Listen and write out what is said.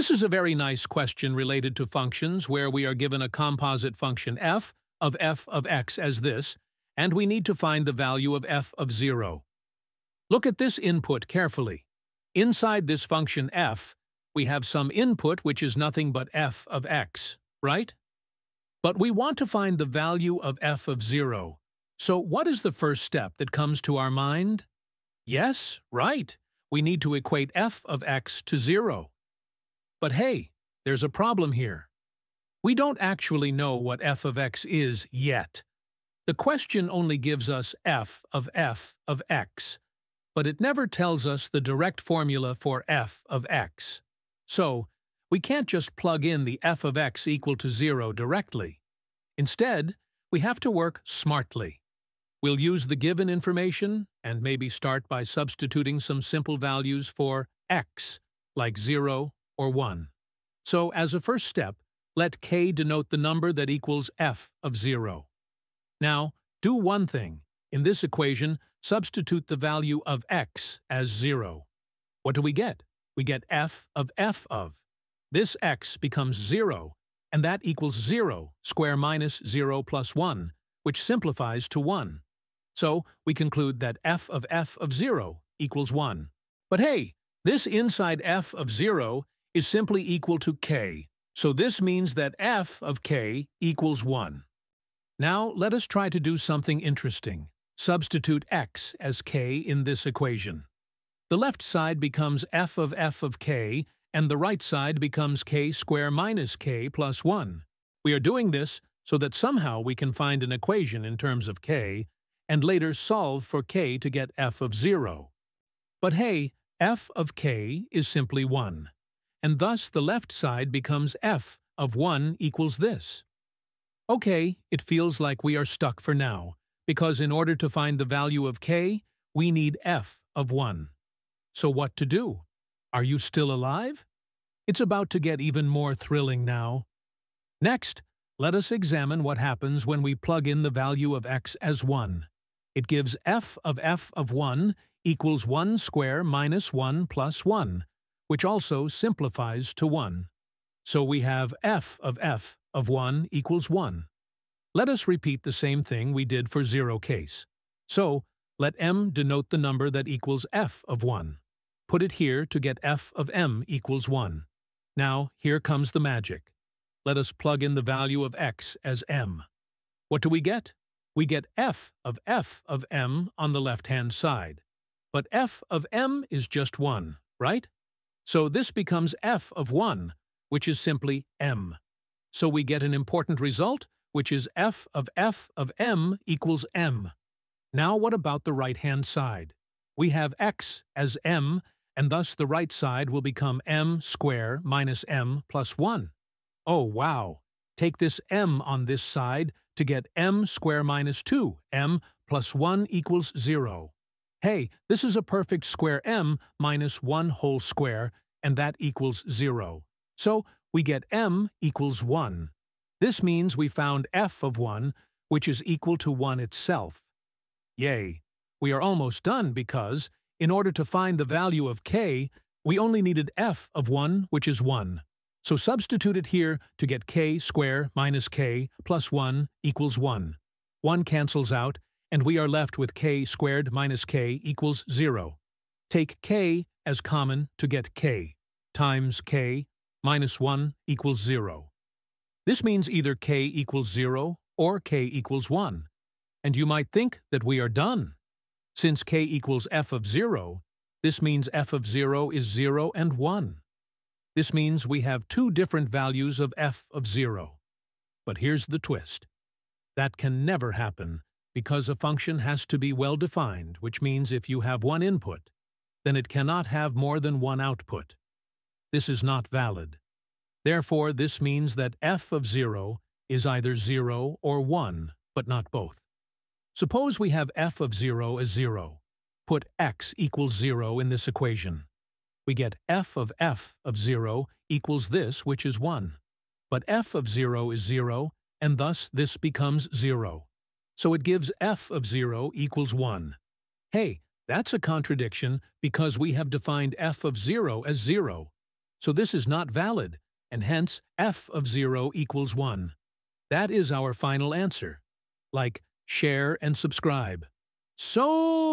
This is a very nice question related to functions where we are given a composite function f of f of x as this, and we need to find the value of f of 0. Look at this input carefully. Inside this function f, we have some input which is nothing but f of x, right? But we want to find the value of f of 0. So what is the first step that comes to our mind? Yes, right. We need to equate f of x to 0. But hey, there's a problem here. We don't actually know what f of x is yet. The question only gives us f of f of x, but it never tells us the direct formula for f of x. So, we can't just plug in the f of x equal to 0 directly. Instead, we have to work smartly. We'll use the given information and maybe start by substituting some simple values for x, like 0 or 1. So, as a first step, let k denote the number that equals f of 0. Now, do one thing. In this equation, substitute the value of x as 0. What do we get? we get f of f of. This x becomes 0, and that equals 0 square minus 0 plus 1, which simplifies to 1. So we conclude that f of f of 0 equals 1. But hey, this inside f of 0 is simply equal to k, so this means that f of k equals 1. Now let us try to do something interesting. Substitute x as k in this equation. The left side becomes f of f of k, and the right side becomes k square minus k plus 1. We are doing this so that somehow we can find an equation in terms of k, and later solve for k to get f of 0. But hey, f of k is simply 1, and thus the left side becomes f of 1 equals this. Okay, it feels like we are stuck for now, because in order to find the value of k, we need f of 1. So what to do? Are you still alive? It's about to get even more thrilling now. Next, let us examine what happens when we plug in the value of x as 1. It gives f of f of 1 equals 1 square minus 1 plus 1, which also simplifies to 1. So we have f of f of 1 equals 1. Let us repeat the same thing we did for zero case. So let m denote the number that equals f of 1. Put it here to get f of m equals 1. Now, here comes the magic. Let us plug in the value of x as m. What do we get? We get f of f of m on the left-hand side. But f of m is just 1, right? So this becomes f of 1, which is simply m. So we get an important result, which is f of f of m equals m. Now what about the right-hand side? We have x as m, and thus the right side will become m square minus m plus 1. Oh, wow! Take this m on this side to get m square minus 2, m plus 1 equals 0. Hey, this is a perfect square m minus 1 whole square, and that equals 0. So we get m equals 1. This means we found f of 1, which is equal to 1 itself. Yay! We are almost done because, in order to find the value of k, we only needed f of 1, which is 1. So substitute it here to get k square minus k plus 1 equals 1. 1 cancels out, and we are left with k squared minus k equals 0. Take k as common to get k, times k minus 1 equals 0. This means either k equals 0 or k equals 1 and you might think that we are done. Since k equals f of 0, this means f of 0 is 0 and 1. This means we have two different values of f of 0. But here's the twist. That can never happen because a function has to be well defined, which means if you have one input, then it cannot have more than one output. This is not valid. Therefore, this means that f of 0 is either 0 or 1, but not both. Suppose we have f of 0 as 0. Put x equals 0 in this equation. We get f of f of 0 equals this, which is 1. But f of 0 is 0, and thus this becomes 0. So it gives f of 0 equals 1. Hey, that's a contradiction because we have defined f of 0 as 0. so this is not valid, and hence f of 0 equals 1. That is our final answer. Like, share and subscribe. So!